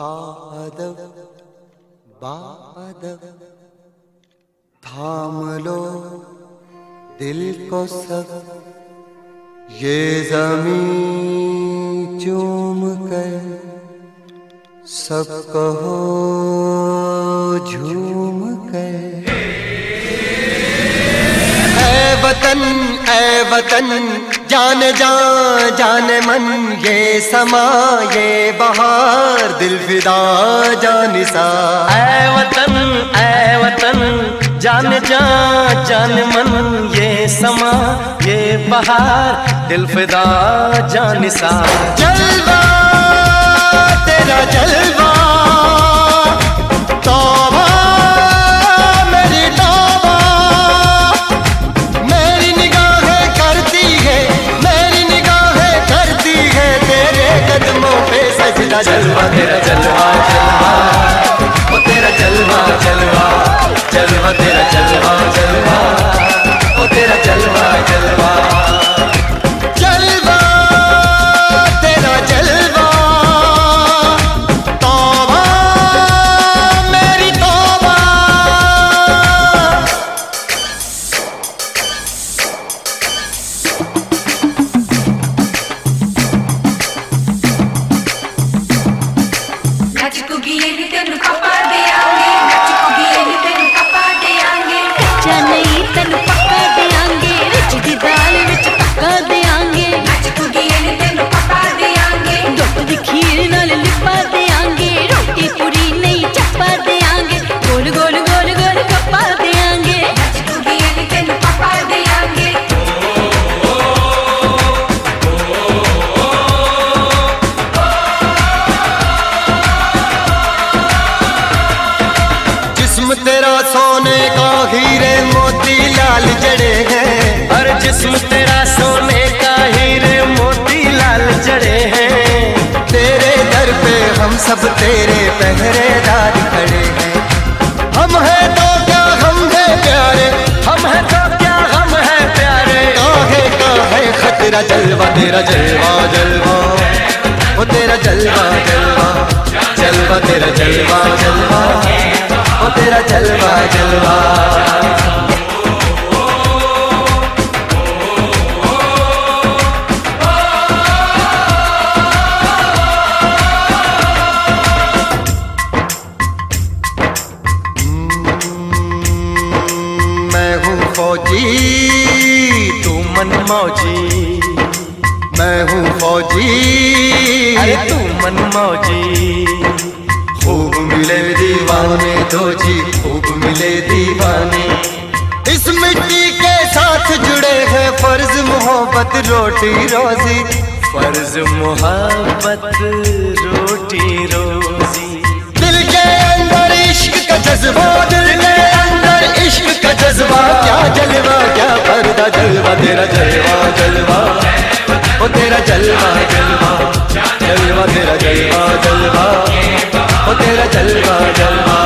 बादब बादब थाम लो दिल को सब, ये जमी चूम कर सब कहो झूम कर। ए वतन ए वतन जान जा जान मन ये समा ये बहार दिल फिदा जान सा। ऐ वतन ऐ वतन जान जा जान मन ये समा ये बहार दिल फिदा जान सा। जलवा तेरा जलवा सजदा जलवा तेरा जिस्म तेरा सोने का हीरे मोती लाल जड़े हैं। हर जिस्म तेरा सोने का हीरे मोती लाल जड़े हैं। तेरे दर पे हम सब तेरे पहरेदार खड़े हैं। हम हैं तो क्या हम है प्यारे? हम हैं तो क्या हम है प्यारे? काहे का है खतरा जलवा, तेरा जलवा जलवा। वो तेरा जलवा जलवा। जलवा, तेरा जलवा जलवा। तेरा जलवा जलवा। मैं हूँ फौजी तू मन मौजी। मैं हूँ फौजी अरे तू मन मौजी। खूब मिले दीवाने दो जी, खूब मिले दीवाने। इस मिट्टी के साथ जुड़े हैं फ़र्ज़ मोहब्बत, रोटी रोजी। फ़र्ज़ मोहब्बत, रोटी रोजी। दिल के अंदर इश्क का जज्बा, दिल के अंदर इश्क का जज्बा। क्या जलवा, क्या पर्दा जलवा, तेरा जलवा जलवा। ओ, तेरा जलवा जलवा। जलवा, तेरा जलवा। जलवा जलवा।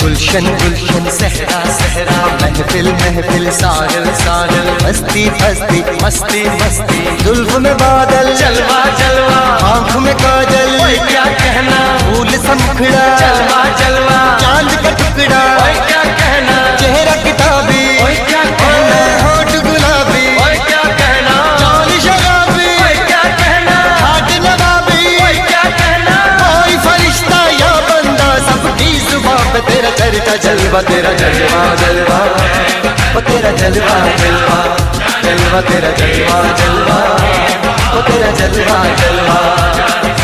गुलशन गुलशन। सहरा सहरा। महफिल महफिल साहिल साहिल मस्ती मस्ती मस्ती मस्ती। जुल्फ में बादल जलवा जलवा। आँख में काजल। क्या कहना। फूल समखड़ा जलवा जलवा, तेरा जलवा जलवा। ओ, तेरा जलवा जलवा जलवा, तेरा जलवा जलवा। ओ, तेरा जलवा जलवा।